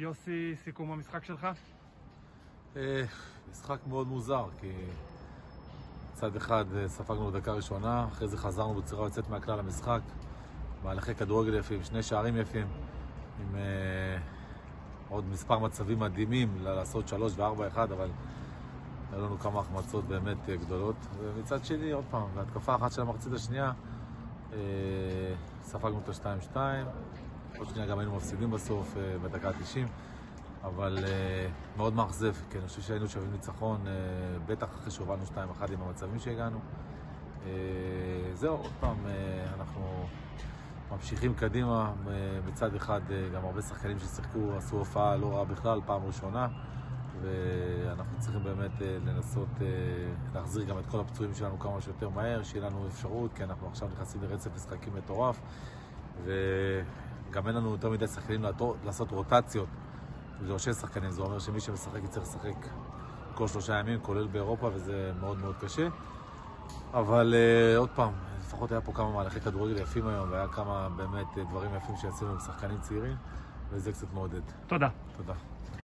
יוסי, סיכום המשחק שלך? אה, משחק מאוד מוזר, כי מצד אחד אה, ספגנו דקה ראשונה, אחרי זה חזרנו בצורה יוצאת מהכלל למשחק, מהלכי כדורגל יפים, שני שערים יפים, עם אה, עוד מספר מצבים מדהימים לעשות שלוש וארבע אחד, אבל היו לנו כמה החמצות באמת גדולות. ומצד שני, עוד פעם, בהתקפה אחת של המחצית השנייה, אה, ספגנו את ה-2-2, עוד שנייה גם היינו מפסידים בסוף, אה, בדקה ה-90. אבל uh, מאוד מאכזב, כי אני חושב שהיינו שווים ניצחון, uh, בטח אחרי שהובלנו 2-1 עם המצבים שהגענו. זהו, עוד פעם, אנחנו ממשיכים קדימה. מצד אחד, גם הרבה שחקנים ששיחקו עשו הופעה לא רעה בכלל, פעם ראשונה, ואנחנו צריכים באמת לנסות להחזיר גם את כל הפצועים שלנו כמה שיותר מהר, שיהיה לנו אפשרות, כי אנחנו עכשיו נכנסים לרצף משחקים מטורף, וגם אין לנו יותר מדי שחקנים לעשות רוטציות. זה שני שחקנים, זה אומר שמי שמשחק יצטרך לשחק כל שלושה ימים, כולל באירופה, וזה מאוד מאוד קשה. אבל uh, עוד פעם, לפחות היה פה כמה מהלכי כדורגל יפים היום, והיה כמה באמת דברים יפים שעשינו עם שחקנים צעירים, וזה קצת מעודד. תודה. תודה.